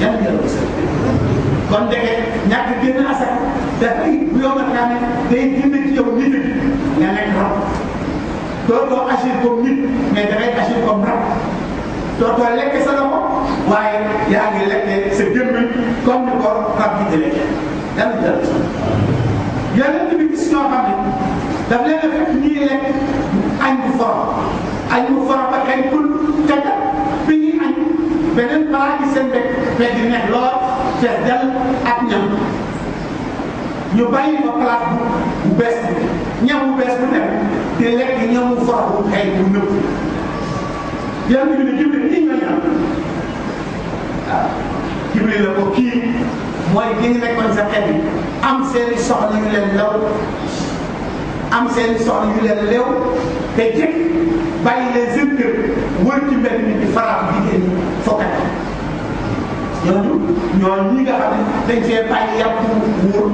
yàlla yàlla ko sëñ kon dege ñàkk génn asak dafay bu yow nag daa ne day génn ci yow nit ñi nga nekk rab dootoo agir comme nit mais dangay agir comme rab dootoo lekk sa loxo waaye yaa ngi lekkee sa gémmiñ comme ni ko rab bi di lekkee yàlla jàll si yàlla bi gis ñoo xam ne daf leen a fekk ñuy lekk añ bu fort ay mu farata kañ kul kaña bi ñuy añ beneen balaa gi seen bekk bekk di neex lool fees dal ak ñam ñu bàyyi fa place bu bu bees bi ñam bu bees bu nekk di lekk ñam bu farata bu xëy bu nëpp yan bi ne jibril ñi ñoo ñam waaw jibril la ko kii mooy ki ñu nekkoon sa xel yi am seeni soxla yu leen law am seen soxla yu leen leew te jëkk bàyyi leen seen kër wër ci mbedd mi di faral jigéen ñi fokkat ñooñu ñooñu ñi nga xam ne dañ fee bàyyi yàpp mu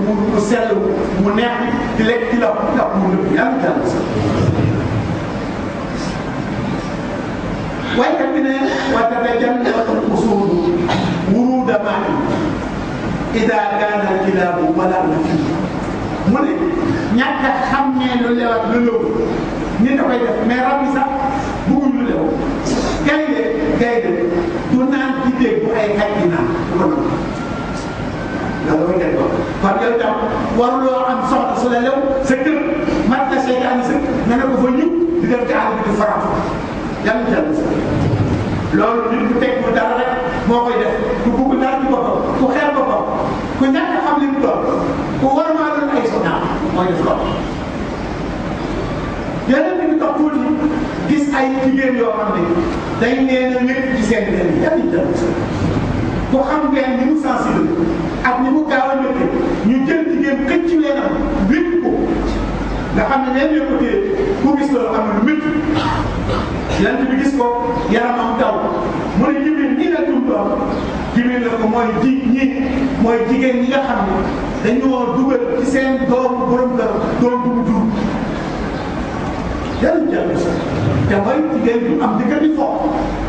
mu mu sell mu neex di lekk ci la la mu nëb yàlla jàll sa waaye kat bi ne wa tatajannatul usuul wuruuda maa idaa kaana al-kilaabu balagna fii mu ne ñàkk a xàmmee lu lew ak lu lëw nit da koy def mais rab yi sax bëggul lu lew gaynde gaynde du naan ci dégg bu ay xaj di naan du ko nangu loolu mooy def ko kon yow tam waruloo am soxla su la lew sa kër mat na seytaane sa nga ne ko fa ñëw di dem ci àll bi di faram yàlla na jàll sa loolu nit ku teg mu dara rek moo koy def ku bugg dara ci boppam ku xeeb ku ñàkk xam li mu doon ku war maa doon ay soxnaam mooy def loolu yeneen bi ñu toog tuuti gis ay jigéen yoo xam ne dañ leen a wékk ci seen benn yan it dara ku xam benn ni mu sensible ak ni mu gaaw a nekk ñu jël jigéen xëcc ci leen am wékk ko nga xam ne leen ko téye ku gis loolu am lu métti yan bi gis ko yaramam daw mu ne jigéen ñi la dum doon jëmee la ko mooy ji ñii mooy jigéen ñi nga xam ne dañoo dugal ci seen doomu borom kër doom bu mu jur yan jàll sa te mooy jigéen bi am jëkkër di fo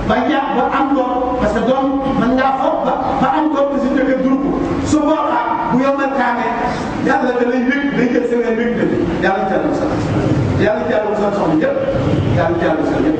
ba jàpp ba am doom parce que doom mën ngaa fo ba ba am doom te si jëkkër jur ko su boobaa bu yombal kaane yàlla da lay wékk day jël seen wékk de yàlla jàll sa yàlla jàll sa soxna yëpp yàlla jàll sa yëpp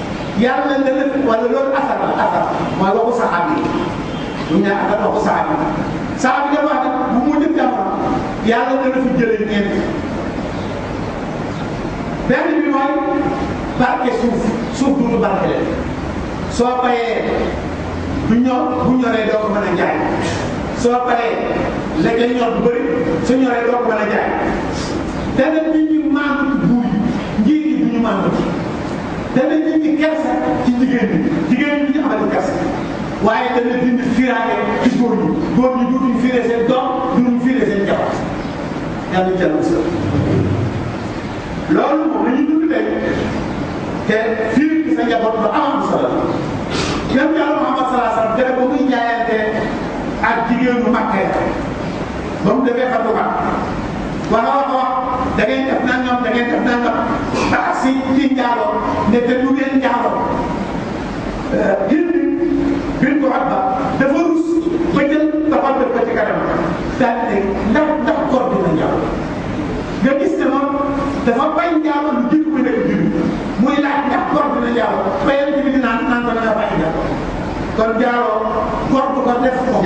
yàlla na la wala loolu asar la asar mooy waxu saxaab yi bu ñu naan asar waxu saxaab yi saxaab yi dafa wax ne bu mu jëm jamono yàlla na la fi jëlee ñeent benn bi mooy barke suuf suuf du lu barke leen soo bayee du ñor bu ñoree doo ko mën a jaay soo bayee la ca ñor bu bëri su ñoree doo ko mën a jaay beneen bi ñu maandu buur yi njiit yi du ñu maandu ci dana dindi kersa ci jigéen ñi jigéen ñi ñu amati kersa waaye dana dindi fiiraange ci góor ñi góor ñi duutuñ fiire seen doom duutuñ fiire seen jabar yàlla jël sa loolu moom la ñuy dund tey te fiir ci sa njaboot lu am solo même yàlla Muhammad salaa sallam dara ba muy jaayante ak jigéenu Makka ba mu defee fatu Makka wala wax ko wax da ngeen def nangam da ngeen def nangam ba ak si ci njaaloo ne te du ngeen njaaloo gil bi bin ko at ba dafa rus ba jël taxaw def ko ci kanam daal ne ndax ndax koor dina njaaloo nga gis ne moom dafa bañ njaaloo lu jiitu muy nekk jur muy laaj ndax koor dina njaaloo ba yéen bi dinaa naan ko danga bàyyi njaaloo kon njaaloo koor du ko def moom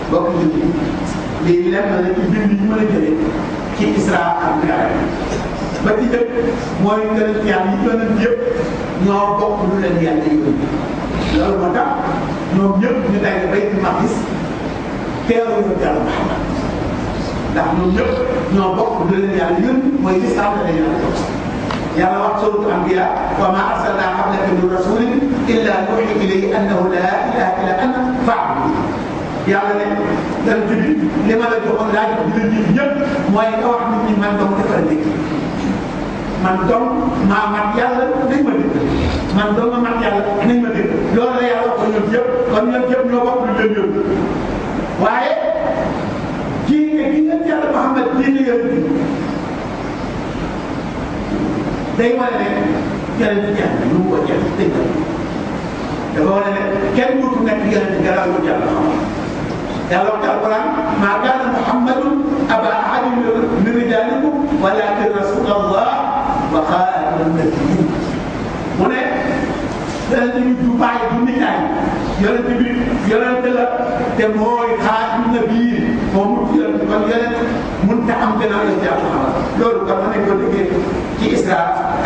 bokk ñu ci lii lenn la ci bind ñu mën a jëlee ci Isra ak Mi'raj ba ci jëkk mooy yonent yàlla yi yonent yëpp ñoo bokk lu leen yàlla yónni loolu moo tax ñoom ñëpp ñu daje Baytul Maqdis teeru ñu yàlla Muhammad ndax ñoom ñëpp ñoo bokk lu leen yàlla yónni mooy li sant la yàlla jox yàlla wax suratul anbiya wa ma arsalna qablaka min rasulin illa nuhi ilayhi annahu la ilaha illa ana fa'bud yàlla ne dal julli li ma la joxoon laaj bi la nit ñëpp mooy nga wax nit ñi man dong defal léegi man dong maa mat yàlla nañ ma dégg man dong ma mat yàlla nañ ma dégg loolu la yàlla wax ko ñoom yëpp kon ñoom yëpp ñoo bokk lu leen yóbbu waaye kii ne kii ngeen yàlla Muhammad kii la yóbbu day wane ne jërëjëf lu mu ko jël dégg dafa wane ne kenn duutu nekk yonent gannaaw lu yàlla xam yàlla wax ci alquran maa kaana muhammadun aba ahadin min rijaalikum walakin rasulallah wa xaatama nabiyyin mu ne yonent bi du baay du nijaay yonent bi yonent la te mooy xaatama nabiyyin moo mut yonent kon yonent mun ta am gannaaw yonent yàlla xam loolu kon mën nañ ko déggee ci isra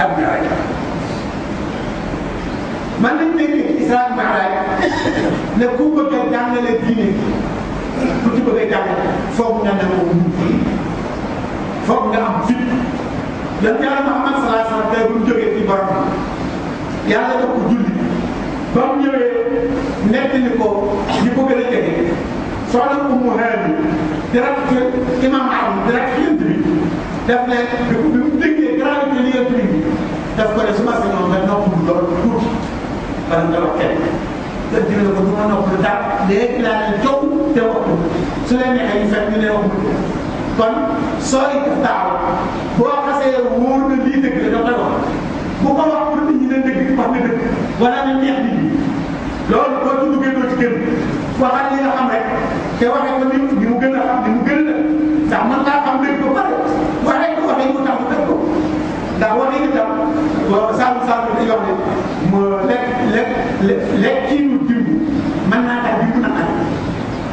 ak ñaareel man lañ dégg ci Israël Maalaay ne ku bëgg a jàngale diine ku ci bëgg a jàngale foog nga ne ko foog nga am fit yan yàlla Muhammad sallallahu alayhi wa sallam tey bu ñu jógee ci borom bi yàlla da ko julli ba mu ñëwee nekk ni ko ñu ko gën a jege soxna Ummu Haani direct imam am direct yent bi def ne bi mu déggee gravité li yent bi daf ko ne su ma sañoon nga noppalu lool tuuti bala nga wax kenn te dina la ko du ma noppalu daal léegi laa leen jox te waxtu su leen neexee ñu fekk ñu ne waxtu kon sooy def daaw boo xasee wóor na lii dëgg la dafa wax bu ko wax pour nit ñi ne dëgg wax na dëgg wala na neex nit ñi loolu boo ci duggee doo ci gën waxal li nga xam rek te waxee ko nit ñi mu gën a xam ni mu gën la ndax mën ngaa xam dëgg ba pare waxee ko waxee ko tax mu dëgg ko ndax wax dëgg itam sàmm sàmm bi dañuy wax ne mu lekk lekk lekk lekk kii ñu dimb mën naa tax dimb na am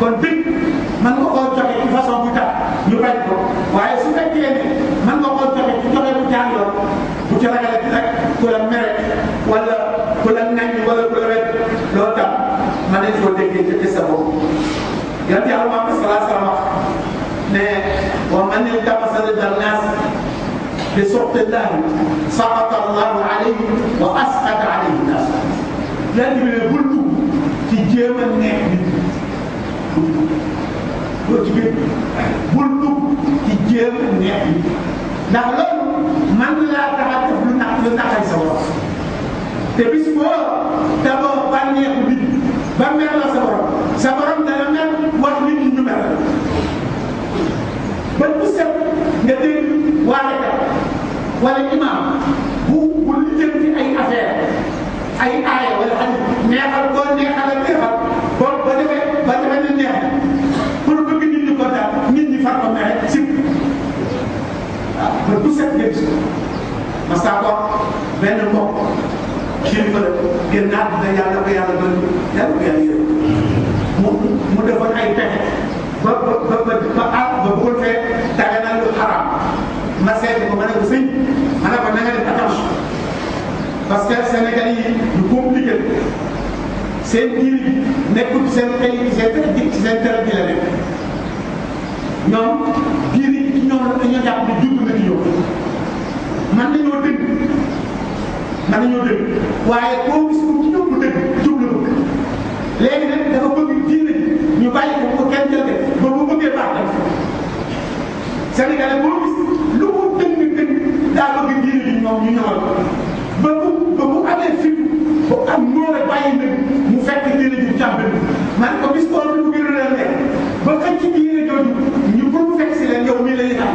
kon dëgg mën nga koo joxe ci façon bu tax ñu bañ ko waaye su fekkee ne mën nga koo joxe ci joxe bu jaar yoon bu ci ragale ci rek ku la mere wala ku la nañ wala ku la wet loolu tam mën nañ koo déggee ci kese boobu yan yàlla maa ko salaa salaam wax ne wa man iltamasa ridan naas de sorte là saqata allahu alayhi wa asqata alayhi nas yàlla bi ne bul dugg ci jéem a nekk nit doo ci génn bul dugg ci jéem a nekk nit ndax loolu man laa tax a def lu nax lu naxay sa borom te bis boo taboo bànneexu nit ba mer la sa borom sa borom dana mer wax nit ñi ñu mer ba bu set nga dégg waale ka wala imaam bu bu lijjanti ay affaire ay aaya wala xarit neexal boo neexal ak neexal boo ba defee ba defee ne neex na pour bëgg nit ñi ko daal nit ñi far ko mere si waaw ba bu set nga gis ko ma saa ko benn mbokk kilifa la gën naa dina yàlla ko yàlla doon yàlla ko yàlla yërëm mu mu defoon ay pexe ba ba ba ba ba ah ba bëggoon fee daganal lu xaraam ma seeti ko ma ne ko sëñ ma ne ko na nga def attention parce que Sénégal yi lu compliqué seen diir bi nekkul seen xel yi seen dara ci seen dara ji la nekk ñoom diir yi ci ñoom la dañoo jàpp ne jublu na ci ñoom man nañoo dëgg man nañoo dëgg waaye koo gis ko ci ñoom bu dëgg léegi nag dafa bëgg diine ji ñu bàyyi ko ko kenn jël ba mu bëggee baax nag Sénégalais boo gis lu mu dëng dëng daa bëgg diine ji ñoom ñu ñëwal ko ba mu ba mu amee fi bu am ñoo la bàyyi nag mu fekk diine ji jàmb man ko bis boo lu gën a leen nekk ba xëcc diine jooju ñu pour mu fekk si leen yow mii la ñuy xam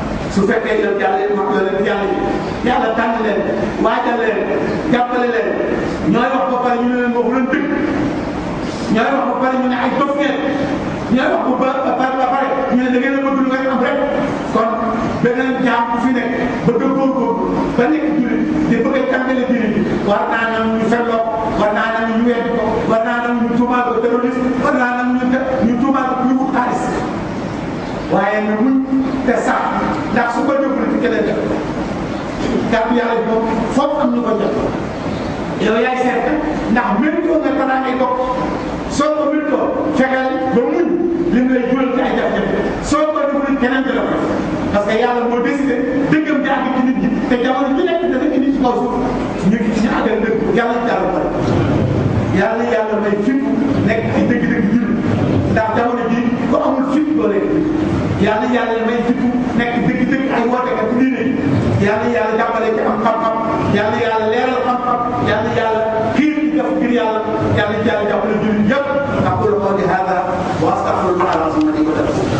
su fekkee yoon yàlla yi mag yonent yàlla yi yàlla tànn leen waajal leen jàppale leen ñooy wax ba pare ñu ne leen waxu leen dëgg ñooy wax ba pare ñu ne ay dof ngeen ñooy wax bu ba ba pare ba pare ñu ne da ngeen a bëgg lu ngeen am rek kon beneen jaam bu fi nekk bëgg a góorgóorlu ba nekk jullit di bëgg a jàngale diine bi war naa nam ñu felloo war naa nam ñu weddi ko war naa nam ñu tuumaal ko terroriste war naa nam ñu ñu tuumaal ko waaye na muñ te sax ndax su ko deful ci keneen def kàddu yàlla bi moom foog am ñu ko jot yow yaay seet ndax méngoo nga balaa ngay bokk soo ko méngoo fexeel ba muñ li mu lay jural ci ay jafe-jafe soo ko deful keneen dina ko parce que yàlla moo décidé dëggam jaar ci nit ñi te jamono ju nekk dafa indi ci kaw suuf ñu ngi ci àggal dëgg yàlla jàll ko yàlla yàlla may fit nekk ci dëgg-dëgg jur ndax jamono ji ko amul fit doo leen yàlla yàlla may fit nekk dëgg-dëgg ay wootekat ci diine yàlla yàlla jàppale ci am xam-xam yàlla yàlla leeral xam-xam yàlla yàlla xiir ci def ngir yàlla yàlla yàlla jàppale jur yëpp aqulu qawli hada wa astaghfirullah alazim